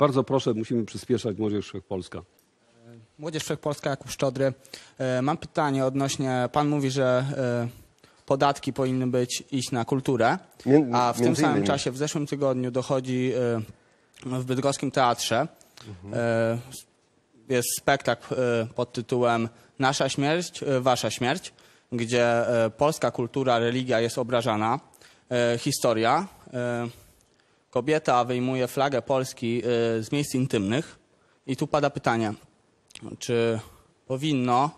bardzo proszę, musimy przyspieszać Młodzież Wszechpolska. Młodzież Wszechpolska, Jakub Szczodry. E, Mam pytanie odnośnie, pan mówi, że e, podatki powinny być iść na kulturę, a w tym samym czasie w zeszłym tygodniu dochodzi e, w Bydgoskim Teatrze e, jest spektakl e, pod tytułem Nasza śmierć, e, wasza śmierć, gdzie e, polska kultura, religia jest obrażana, e, historia. Kobieta wyjmuje flagę Polski e, z miejsc intymnych i tu pada pytanie, czy powinno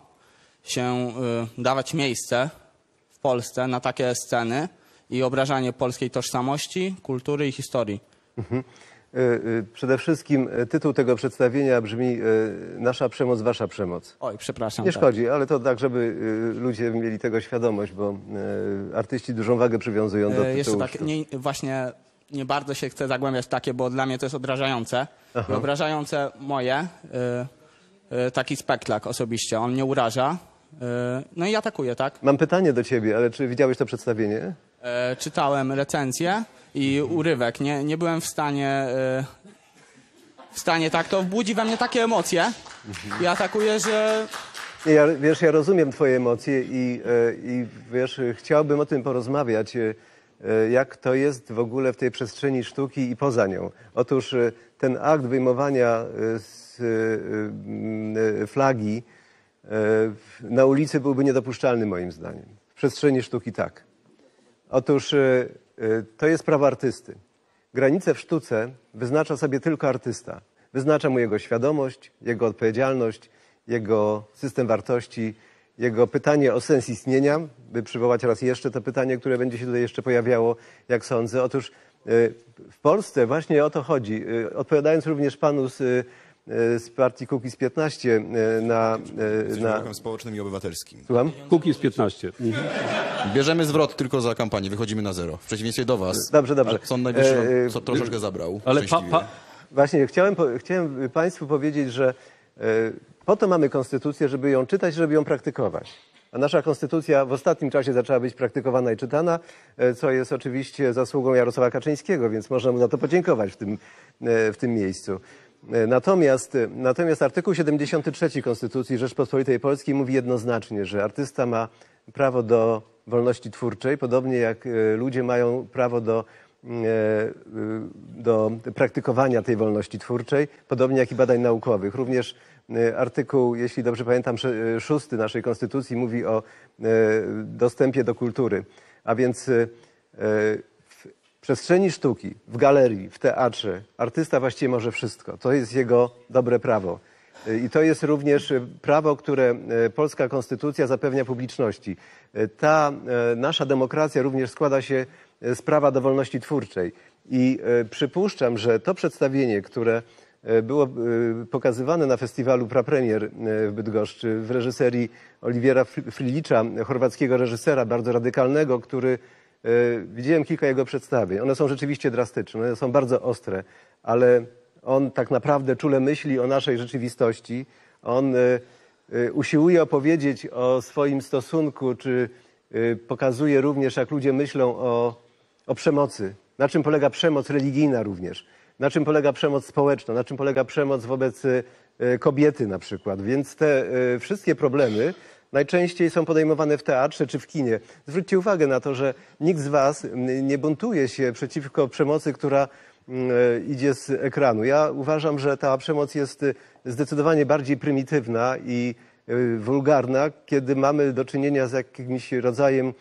się y, dawać miejsce w Polsce na takie sceny i obrażanie polskiej tożsamości, kultury i historii. Y, y, Przede wszystkim y, tytuł tego przedstawienia brzmi y, Nasza przemoc, wasza przemoc. Oj, przepraszam. Nie tak. szkodzi, ale to tak, żeby y, ludzie mieli tego świadomość, bo y, artyści dużą wagę przywiązują do E, Jeszcze tytułu. tak, nie, właśnie nie bardzo się chcę zagłębiać w takie, bo dla mnie to jest odrażające. Obrażające moje, y, y, taki spektakl osobiście. On mnie uraża, y, no i atakuje, tak? Mam pytanie do ciebie, ale czy widziałeś to przedstawienie? E, czytałem recenzję i urywek. Nie, nie byłem w stanie. E, w stanie tak, to budzi we mnie takie emocje i atakuje, że Nie, ja, wiesz, ja rozumiem twoje emocje i, e, i wiesz, chciałbym o tym porozmawiać, e, jak to jest w ogóle w tej przestrzeni sztuki i poza nią. Otóż e, ten akt wyjmowania e, z e, e, flagi e, na ulicy byłby niedopuszczalny moim zdaniem. W przestrzeni sztuki tak. Otóż e, e, to jest prawo artysty. Granice w sztuce wyznacza sobie tylko artysta. Wyznacza mu jego świadomość, jego odpowiedzialność, jego system wartości, jego pytanie o sens istnienia, by przywołać raz jeszcze to pytanie, które będzie się tutaj jeszcze pojawiało, jak sądzę. Otóż e, w Polsce właśnie o to chodzi. E, Odpowiadając również panu z, e, z partii Kukiz 15 e, na... Jesteśmy na społecznym i obywatelskim. słucham? Kukiz 15. Bierzemy zwrot tylko za kampanię, wychodzimy na zero. W przeciwieństwie do was. Dobrze, dobrze. Sąd Najwyższy E, troszeczkę zabrał. Ale pa, pa, Właśnie, chciałem, chciałem Państwu powiedzieć, że po to mamy konstytucję, żeby ją czytać, żeby ją praktykować. A nasza konstytucja w ostatnim czasie zaczęła być praktykowana i czytana, e, co jest oczywiście zasługą Jarosława Kaczyńskiego, więc można mu za to podziękować w tym, e, w tym miejscu. E, Natomiast, e, natomiast artykuł 73 Konstytucji Rzeczpospolitej Polskiej mówi jednoznacznie, że artysta ma prawo do wolności twórczej, podobnie jak e, ludzie mają prawo do e, do praktykowania tej wolności twórczej, podobnie jak i badań naukowych. Również e, artykuł, jeśli dobrze pamiętam, e, szósty naszej Konstytucji mówi o e, dostępie do kultury. A więc e, w przestrzeni sztuki, w galerii, w teatrze, artysta właściwie może wszystko. To jest jego dobre prawo. E, I to jest również e, prawo, które e, polska konstytucja zapewnia publiczności. E, Ta e, nasza demokracja również składa się e, z prawa do wolności twórczej. I e, przypuszczam, że to przedstawienie, które e, było pokazywane na festiwalu Prapremier w Bydgoszczy w reżyserii Oliwiera Fri- Frilicza, chorwackiego reżysera, bardzo radykalnego, który widziałem kilka jego przedstawień. One są rzeczywiście drastyczne, są bardzo ostre, ale on tak naprawdę czule myśli o naszej rzeczywistości. On usiłuje opowiedzieć o swoim stosunku, czy pokazuje również, jak ludzie myślą o, o przemocy. Na czym polega przemoc religijna również. Na czym polega przemoc społeczna, na czym polega przemoc wobec e, kobiety na przykład. Więc te e, wszystkie problemy najczęściej są podejmowane w teatrze czy w kinie. Zwróćcie uwagę na to, że nikt z Was nie buntuje się przeciwko przemocy, która e, idzie z ekranu. Ja uważam, że ta przemoc jest zdecydowanie bardziej prymitywna i wulgarna, kiedy mamy do czynienia z jakimś rodzajem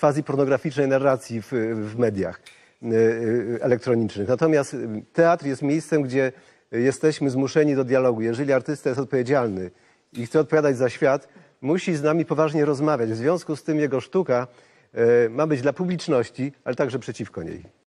quasi-pornograficznej narracji w, w mediach e, e, elektronicznych. Natomiast e, teatr jest miejscem, gdzie jesteśmy zmuszeni do dialogu. Jeżeli artysta jest odpowiedzialny i chce odpowiadać za świat, musi z nami poważnie rozmawiać. W związku z tym jego sztuka e, ma być dla publiczności, ale także przeciwko niej.